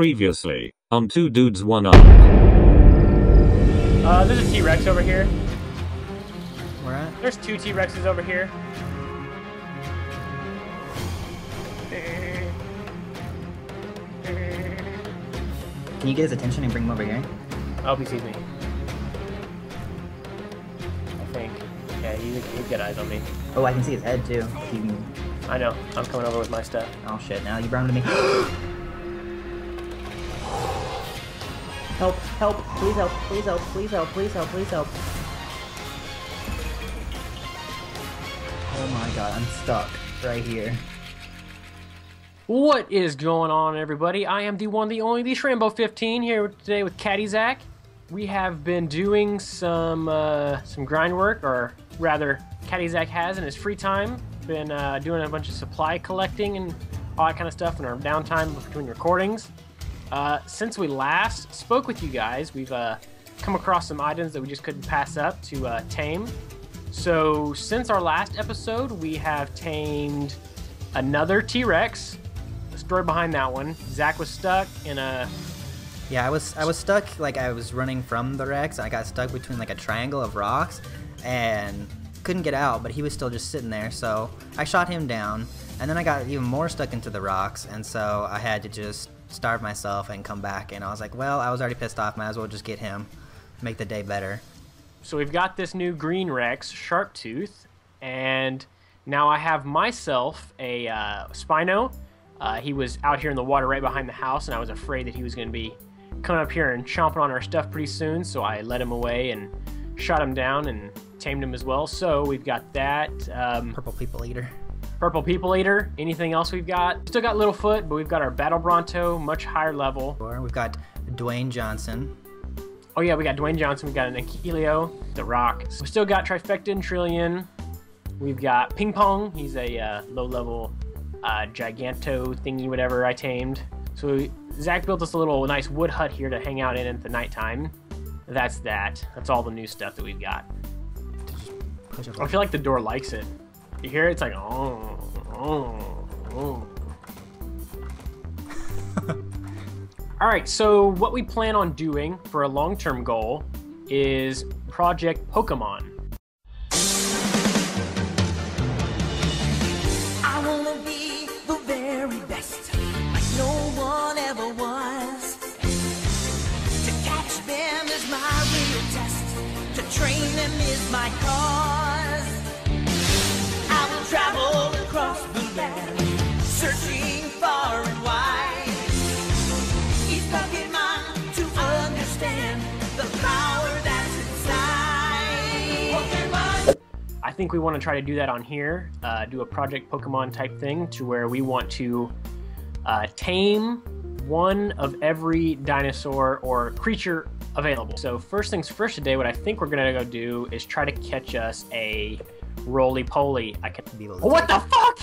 Previously, on Two Dudes One Ark. Uh, there's a T-Rex over here. Where at? There's two T-Rexes over here. Can you get his attention and bring him over here? I hope he sees me. I think. Yeah, he, he's got eyes on me. Oh, I can see his head too. He can... I know. I'm coming over with my stuff. Oh shit! Now you brought him to me. help! Help! Please help! Please help! Please help! Please help! Please help! Oh my god! I'm stuck right here. What is going on, everybody? I am the one, the only, the Schrambo15 here today with Caddizac. We have been doing some uh, some grind work, or rather, Caddizac has in his free time been uh, doing a bunch of supply collecting and all that kind of stuff in our downtime between recordings. Uh, since we last spoke with you guys, we've uh, come across some items that we just couldn't pass up to uh, tame. So since our last episode, we have tamed another T-Rex. The story behind that one: Zach was stuck in a Yeah, I was I was stuck like I was running from the Rex. I got stuck between like a triangle of rocks, and couldn't get out. But he was still just sitting there. So I shot him down, and then I got even more stuck into the rocks, and so I had to just starve myself and come back. And I was like, well, I was already pissed off. Might as well just get him, make the day better. So we've got this new green Rex, Sharptooth, and now I have myself a uh, Spino. Uh, he was out here in the water right behind the house, and I was afraid that he was going to be coming up here and chomping on our stuff pretty soon, so I let him away and shot him down and tamed him as well. So we've got that. Um, Purple people eater. Purple People Eater. Anything else we've got? Still got Littlefoot, but we've got our Battle Bronto, much higher level. We've got Dwayne Johnson. Oh yeah, we got Dwayne Johnson, we got an Ankylo, The Rock. We still got Trifecta and Trillion. We've got Ping Pong. He's a uh, low-level uh, Giganto thingy, whatever I tamed. So we, Zach built us a little nice wood hut here to hang out in at the nighttime. That's that. That's all the new stuff that we've got. I feel like the door likes it. You hear it? It's like oh, oh, oh. All right, so what we plan on doing for a long-term goal is Project Pokemon. I wanna be the very think we want to try to do that on here, uh, do a Project Pokemon type thing to where we want to uh, tame one of every dinosaur or creature available. So first things first today, what I think we're gonna go do is try to catch us a roly poly. I can. Be what the fuck?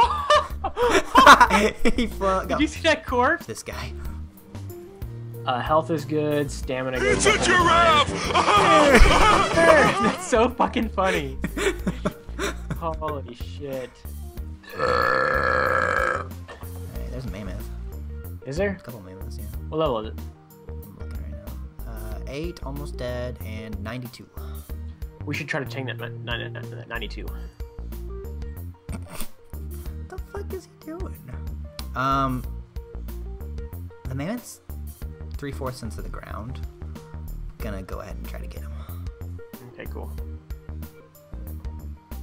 he fuck Did you see that corpse? this guy. Uh, health is good, stamina good. It's a giraffe! That's so fucking funny. Holy shit. Hey, there's a mammoth. Is there? A couple mammoths, yeah. What level is it? I'm looking right now. Uh, eight, almost dead, and 92. We should try to tame that ni- ni- ni- 92. What the fuck is he doing? Um, the mammoth's three fourths into the ground. Gonna go ahead and try to get him. Okay, cool.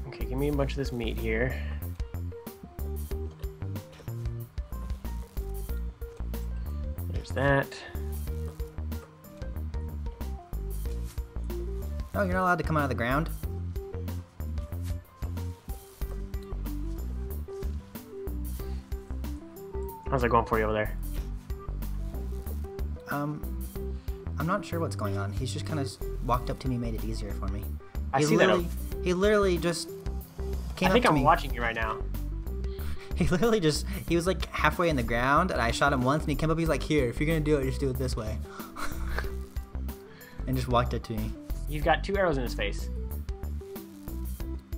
Okay, give me a bunch of this meat here. There's that. No, you're not allowed to come out of the ground. How's that going for you over there? Um, I'm not sure what's going on. He's just kind of walked up to me, made it easier for me. I he see that. literally, He literally just came I think to I'm me. watching you right now. He literally just he was like halfway in the ground, and I shot him once, and he came up. He's like, "Here, if you're gonna do it, just do it this way," and just walked up to me. He's got two arrows in his face.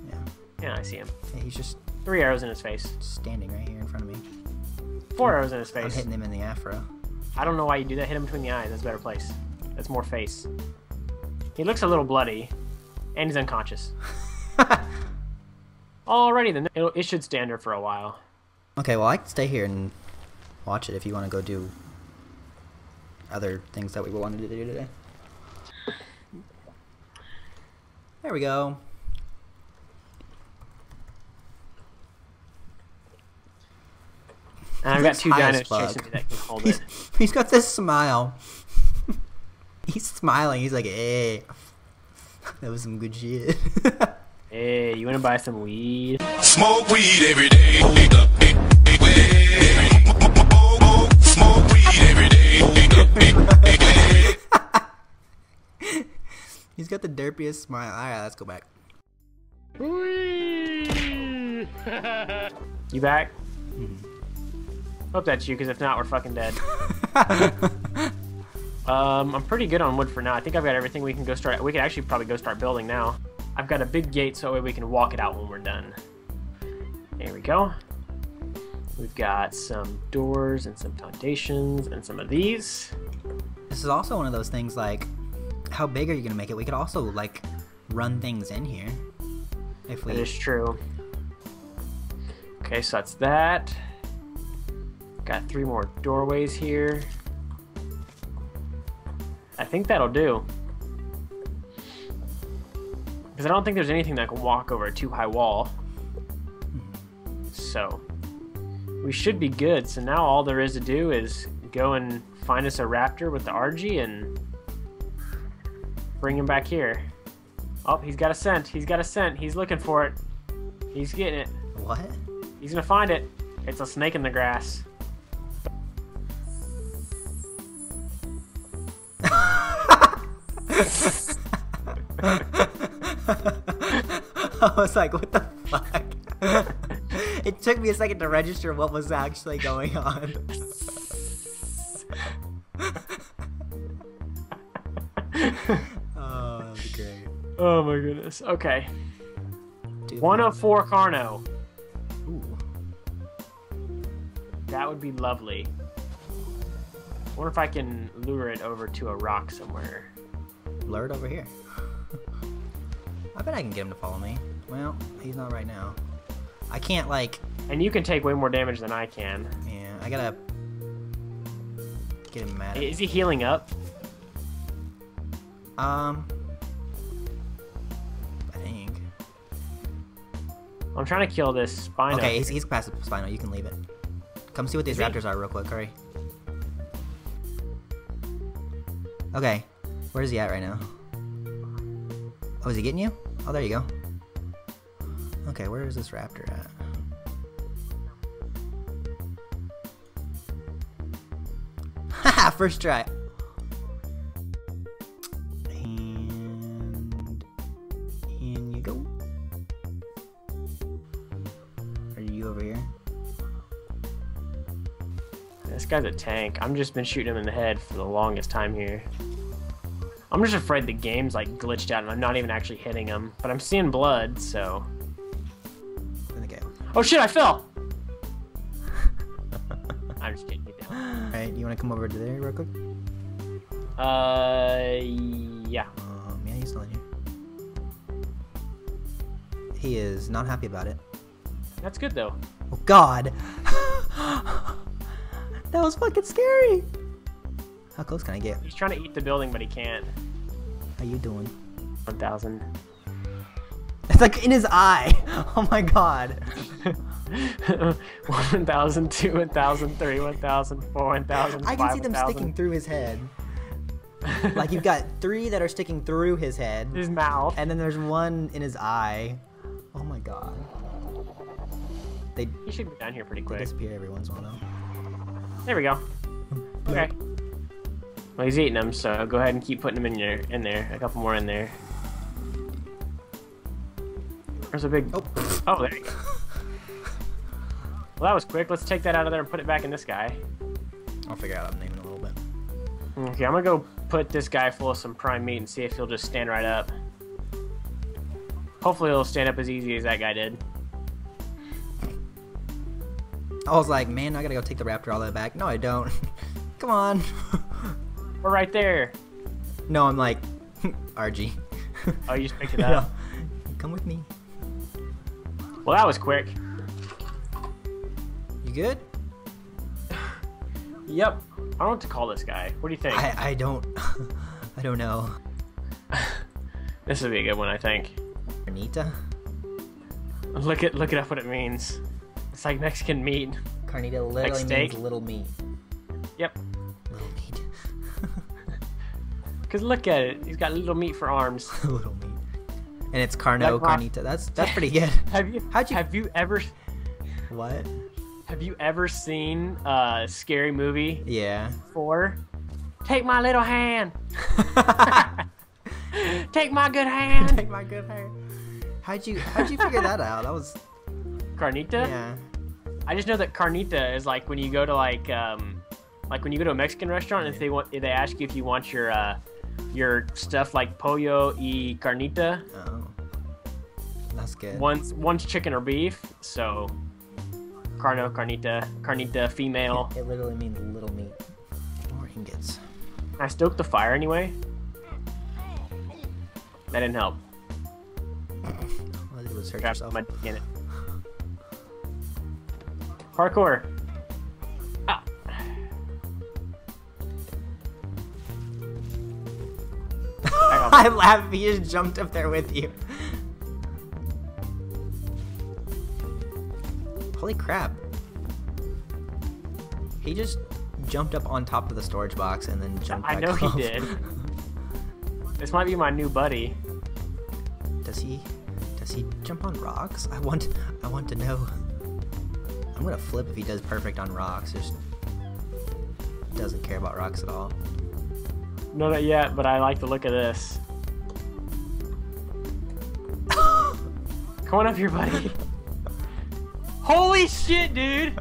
Yeah, Yeah, I see him. Yeah, he's just Three arrows in his face. standing right here in front of me. Four arrows in his face. I'm hitting him in the afro. I don't know why you do that. Hit him between the eyes. That's a better place. That's more face. He looks a little bloody, and he's unconscious. Alrighty then. It'll, it should stand there for a while. Okay, well I can stay here and watch it if you want to go do other things that we wanted to do today. There we go. And I've got two high as dinos chasing me that can hold He's, it. he's got this smile. he's smiling. He's like, hey. That was some good shit. Hey, you wanna buy some weed? Smoke weed every day. Smoke weed every day. he's got the derpiest smile. Alright, let's go back. You back? Mm-hmm. Hope that's you, because if not, we're fucking dead. um, I'm pretty good on wood for now. I think I've got everything we can go start. We can actually probably go start building now. I've got a big gate so that way we can walk it out when we're done. There we go. We've got some doors and some foundations and some of these. This is also one of those things like, how big are you gonna make it? We could also like run things in here. If we That is true. Okay, so that's that. Got three more doorways here. I think that'll do. Because I don't think there's anything that can walk over a too high wall. So, we should be good. So now all there is to do is go and find us a raptor with the RG and bring him back here. Oh, he's got a scent. He's got a scent. He's looking for it. He's getting it. what? He's gonna find it. It's a snake in the grass. I was like, what the fuck? it took me a second to register what was actually going on. oh, that was great. Oh my goodness. Okay. Dude, 104 Carno. Ooh. That would be lovely. wonder if I can lure it over to a rock somewhere. Blurred over here. I bet I can get him to follow me. Well, he's not right now. I can't like. And you can take way more damage than I can. Yeah, I gotta get him mad. At Is he healing up? Um, I think. I'm trying to kill this Spino. Okay, he's, he's past the spinal. You can leave it. Come see what these Is he? raptors are real quick. Hurry. Okay, where is he at right now? Oh, is he getting you? Oh, there you go. Okay, where is this raptor at? Haha, first try. And in you go. Are you over here? This guy's a tank. I'm just been shooting him in the head for the longest time here. I'm just afraid the game's like glitched out and I'm not even actually hitting him. But I'm seeing blood, so. Okay. Oh shit, I fell! I'm just kidding. Get down. Alright, you want to come over to there real quick? Uh, yeah. Um, yeah, he's still in here. He is not happy about it. That's good though. Oh God! that was fucking scary. How close can I get? He's trying to eat the building, but he can't. How you doing? 1,000. It's like in his eye. Oh my God. 1,000, 2, 1,000, 3, 1,000, I can see them 1,000. sticking through his head. Like you've got three that are sticking through his head, His mouth. and then there's one in his eye. Oh my God. They, He should be down here pretty they quick. disappear every once in a while. There we go. Okay. Well, he's eating them, so go ahead and keep putting them in there. In there, a couple more in there. There's a big. Oh. Oh, there you go. Well, that was quick. Let's take that out of there and put it back in this guy. I'll figure out how to name it a little bit. Okay, I'm gonna go put this guy full of some prime meat and see if he'll just stand right up. Hopefully, he'll stand up as easy as that guy did. I was like, man, I gotta go take the raptor all the way back. No, I don't. Come on. We're right there. no, I'm like, RG. Oh, you just picked it Yeah. up. Come with me. Well, that was quick. You good? Yep. I don't know what to call this guy. What do you think? I, I don't. I don't know. This would be a good one, I think. Carnita? Look at look it up what it means. It's like Mexican meat. Carnita literally means steak? little meat. Yep. Little meat. Cause look at it. He's got little meat for arms. little meat. And it's Carno Like Carnita. That's that's pretty good. Have you How'd you- have you ever what? have you ever seen a scary movie Yeah. before? Take my little hand. Take my good hand. Take my good hand. How'd you how'd you figure that out? That was Carnita. yeah. I just know that carnita is like when you go to like um like when you go to a Mexican restaurant if they want if they ask you if you want your uh your stuff like pollo y carnita. Oh. That's good. One's one's chicken or beef, so carno, carnita, carnita female. It literally means little meat. More ingots. I stoked the fire anyway. That didn't help. All I did was hurt Got yourself. my in it. Parkour. I I. He just jumped up there with you. Holy crap. He just jumped up on top of the storage box and then jumped I know he did. This might be my new buddy. Does he does he jump on rocks? I want I want to know. I'm gonna flip if he does perfect on rocks. Just doesn't care about rocks at all. No, not yet, but I like the look of this. Come on up here, buddy. Holy shit, dude!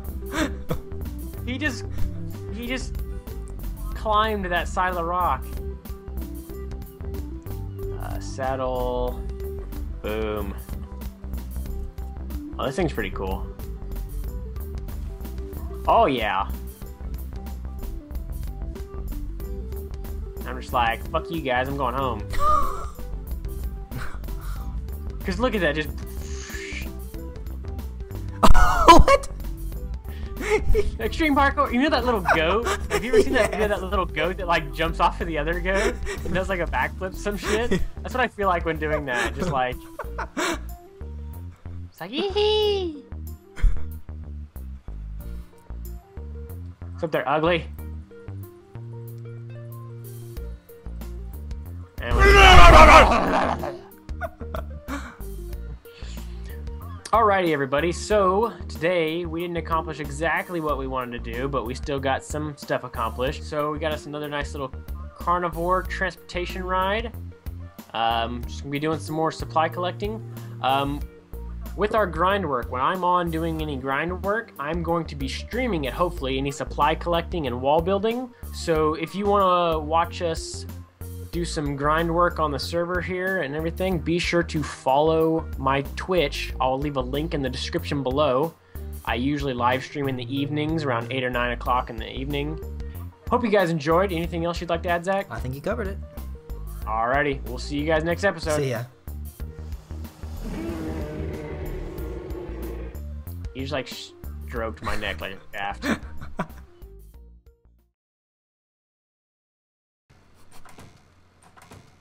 He just he just climbed that side of the rock. Uh, saddle. Boom. Oh, this thing's pretty cool. Oh yeah. I'm just like, fuck you guys, I'm going home. Cause look at that, just what? extreme parkour. You know that little goat? Have you ever seen that video of that little goat that like jumps off of the other goat and does like a backflip, some shit? That's what I feel like when doing that. Just like, it's like, hee Except they're ugly. Alrighty, everybody. So today we didn't accomplish exactly what we wanted to do, but we still got some stuff accomplished. So we got us another nice little carnivore transportation ride. Um, just gonna be doing some more supply collecting. Um, with our grind work, when I'm on doing any grind work, I'm going to be streaming it, hopefully, any supply collecting and wall building. So if you want to watch us do some grind work on the server here and everything, be sure to follow my Twitch. I'll leave a link in the description below. I usually live stream in the evenings around 8 or 9 o'clock in the evening. Hope you guys enjoyed. Anything else you'd like to add, Zach? I think you covered it. Alrighty, we'll see you guys next episode. See ya. You just like stroked my neck like a shaft.